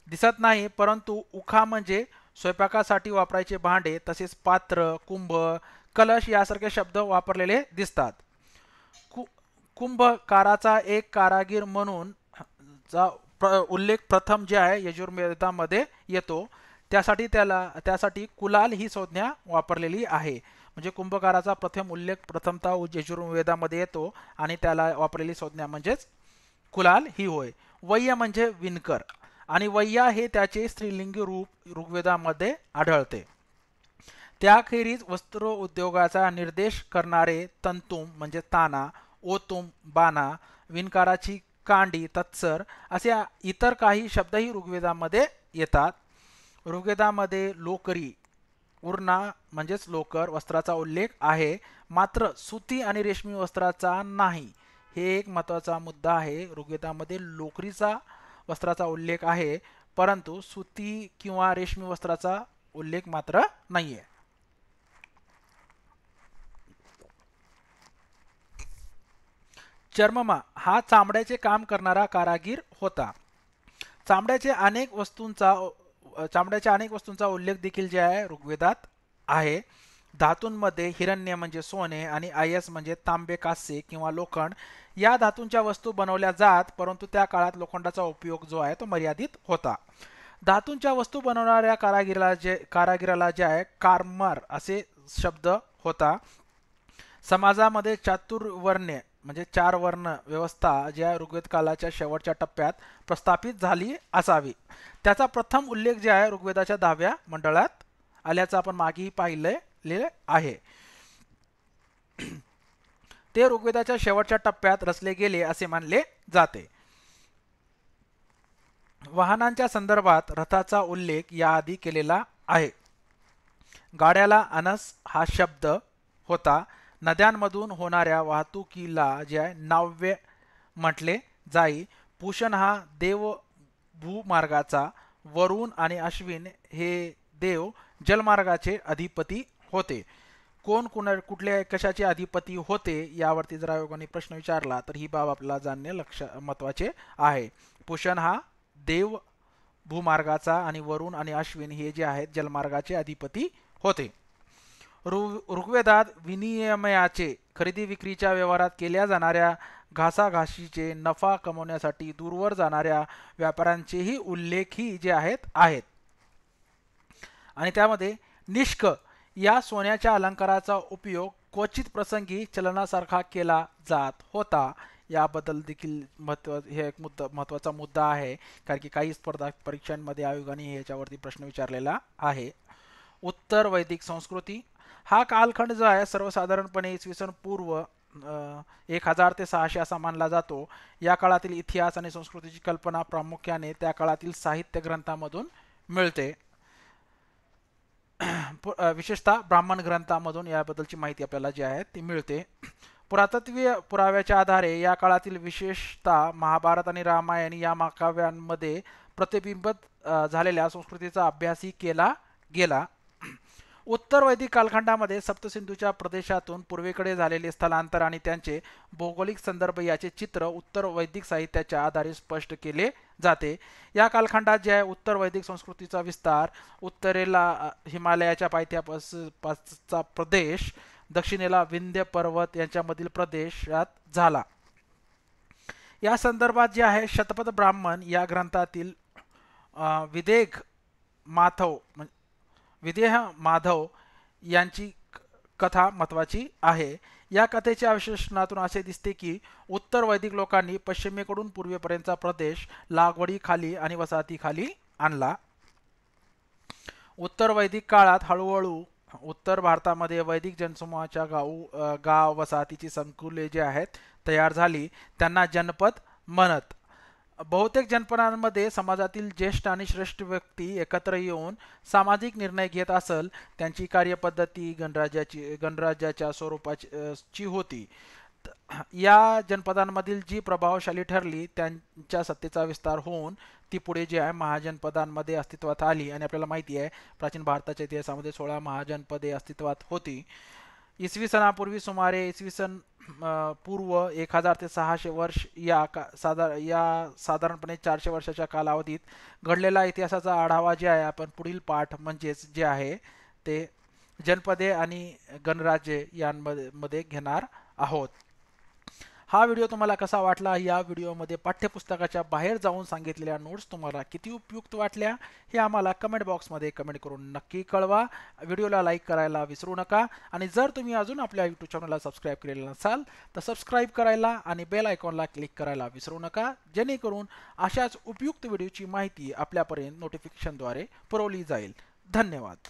दिसत नाही परंतु उखा म्हणजे स्वयंपाकासाठी वापरायचे भांडे तसेच पात्र कुंभ कलश यासारखे शब्द वापरलेले दिसतात. कुंभकाराचा एक कारागीर म्हणून चा उल्लेख प्रथम जे आहे यजुर्वेदामध्ये येतो. त्यासाठी त्याला त्यासाठी कुलाल ही संज्ञा वापरलेली आहे. म्हणजे कुंभकाराचा प्रथम उल्लेख प्रथमतः यजुर्वेदामध्ये येतो आणि त्याला वापरलेली संज्ञा म्हणजेच कुलाल ही होय. वय्य म्हणजे विणकर. आणि वय्या हे त्याचे स्त्रीलिंगी रूप ऋग्वेदामध्ये आढळते. त्याखेरीज वस्त्र उद्योगाचा निर्देश करणारे तंतुम म्हणजे ताना ओतुम बाना विणकाराची कांडी तत्सर असे इतर काही शब्दही ऋग्वेदामध्ये येतात. ऋग्वेदामध्ये लोकरी उरणा म्हणजेच लोकर वस्त्राचा उल्लेख आहे. मात्र सुती आणि रेशमी वस्त्राचा नाही. हे एक महत्त्वाचा मुद्दा आहे. ऋग्वेदामध्ये लोकरीचा वस्त्राचा उल्लेख आहे. परंतु सुती किंवा रेशमी वस्त्राचा उल्लेख मात्र नाही आहे चर्ममा हा चामड्याचे काम करणारा कारागीर होता. चामड्याचे अनेक वस्तूंचा चामड्याच्या अनेक वस्तूंचा उल्लेख देखील जे आहे ऋग्वेदात आहे. धातूंमध्ये हिरण्य म्हणजे सोने आणि आयस म्हणजे तांबे कास्य किंवा लोखंड या धातूंच्या वस्तू बनवल्या जात परंतु त्या काळात लोखंडाचा उपयोग जो आहे तो मर्यादित होता. धातूंच्या वस्तू बनवणाऱ्या कारागिराला जे कारागिराला जे आहे कारमार असे शब्द होता. समाजामध्ये चातुर्वर्ण्य म्हणजे चार वर्ण व्यवस्था ज्या ऋग्वेद कालाच्या शेवटच्या टप्प्यात प्रस्थापित झाली असावी. त्याचा प्रथम उल्लेख जे आहे ऋग्वेदाच्या दहाव्या मंडळात आल्याचं आपण मागेही पाहिलेले आहे. ते ऋग्वेदाच्या शेवटच्या टप्प्यात रचले गेले असे मानले जाते. वाहनांच्या संदर्भात रथाचा उल्लेख याआधी केलेला आहे. गाड्याला अनस हा शब्द होता. नद्यांमधून होणाऱ्या वाहतुकीला जे आहे नाव्य म्हटले जाई. पुषण हा देव भूमार्गाचा वरुण आणि अश्विन हे देव जलमार्गाचे अधिपती होते. कोण कुणा कुठल्या कशाचे अधिपती होते यावरती जर आयोगाने प्रश्न विचारला तर ही बाब आपल्याला जाणणे लक्ष महत्त्वाचे आहे. पुषण हा देव भूमार्गाचा आणि वरुण आणि अश्विन हे जे आहेत जलमार्गाचे अधिपती होते. ऋग्वेदात विनिमयाचे खरेदी विक्रीच्या व्यवहारात केल्या जाणाऱ्या घासाघाशीचे नफा कमवण्यासाठी दूरवर जाणाऱ्या व्यापाऱ्यांचेही उल्लेखही जे आहेत आहेत. आणि त्यामध्ये निष्क या सोन्याच्या अलंकाराचा उपयोग क्वचित प्रसंगी चलनासारखा केला जात होता याबद्दल देखील महत्त्व हे एक मुद्दा महत्त्वाचा मुद्दा आहे कारण की काही स्पर्धा परीक्षांमध्ये आयोगाने याच्यावरती प्रश्न विचारलेला आहे. उत्तर वैदिक संस्कृती हा कालखंड जो आहे सर्वसाधारणपणे इसवी सन पूर्व एक हजार ते सहाशे असा मानला जातो. या काळातील इतिहास आणि संस्कृतीची कल्पना प्रामुख्याने त्या काळातील साहित्य ग्रंथामधून मिळते. विशेषतः ब्राह्मण ग्रंथामधून याबद्दलची माहिती आपल्याला जी आहे ती मिळते. पुरातत्वीय पुराव्याच्या आधारे या काळातील विशेषतः महाभारत आणि रामायण या महाकाव्यांमध्ये प्रतिबिंबित झालेल्या संस्कृतीचा अभ्यासही केला गेला. उत्तर वैदिक कालखंडामध्ये सप्तसिंधूच्या प्रदेशातून पूर्वेकडे झालेले स्थलांतर आणि त्यांचे भौगोलिक संदर्भ याचे चित्र उत्तर वैदिक साहित्याच्या आधारे स्पष्ट केले जाते. या कालखंडात जे आहे उत्तर वैदिक संस्कृतीचा विस्तार उत्तरेला हिमालयाच्या पायथ्यापासचा प्रदेश दक्षिणेला विंध्य पर्वत यांच्यामधील प्रदेशात झाला. या संदर्भात जे आहे शतपथ ब्राह्मण या ग्रंथातील विदेग माथव विदेह माधव यांची कथा महत्त्वाची आहे. या कथेच्या विश्लेषणातून असे दिसते की उत्तर वैदिक लोकांनी पश्चिमेकडून पूर्वेपर्यंतचा प्रदेश लागवडीखाली आणि वसाहतीखाली आणला. उत्तर वैदिक काळात हळूहळू उत्तर भारतामध्ये वैदिक जनसमूहाच्या गाव गाव वसाहतीची संकुले जे आहेत तयार झाली. त्यांना जनपद म्हणत बहुतेक जनपदांमध्ये समाजातील ज्येष्ठ आणि श्रेष्ठ व्यक्ती एकत्र येऊन सामाजिक निर्णय घेत असल त्यांची कार्यपद्धती गणराज्याची गणराज्याच्या स्वरूपाची होती. या जनपदांमधील जी प्रभावशाली ठरली त्यांच्या सत्तेचा विस्तार होऊन ती पुढे जी आहे महाजनपदांमध्ये अस्तित्वात आली. आणि आपल्याला माहिती आहे प्राचीन भारताच्या इतिहासामध्ये सोळा महाजनपदे अस्तित्वात होती. इसवी सणापूर्वी सुमारे इसवी सन पूर्व एक हजार ते सहाशे वर्ष या का साधार या साधारणपणे चारशे वर्षाच्या कालावधीत घडलेला इतिहासाचा आढावा जे आहे आपण पुढील पाठ म्हणजेच जे आहे ते जनपदे आणि गणराज्ये यांमध्ये मध्ये घेणार आहोत. हा व्हिडिओ तुम्हाला कसा वाटला? या व्हिडिओमध्ये पाठ्यपुस्तकाच्या बाहेर जाऊन सांगितलेल्या नोट्स तुम्हाला किती उपयुक्त वाटल्या हे आम्हाला कमेंट बॉक्समध्ये कमेंट करून नक्की कळवा. व्हिडिओला लाईक करायला विसरू नका. आणि जर तुम्ही अजून आपल्या यूट्यूब चॅनलला सबस्क्राईब केलेलं नसाल तर सबस्क्राईब करायला आणि बेल आयकॉनला क्लिक करायला विसरू नका. जेणेकरून अशाच उपयुक्त व्हिडिओची माहिती आपल्यापर्यंत नोटिफिकेशनद्वारे पुरवली जाईल. धन्यवाद.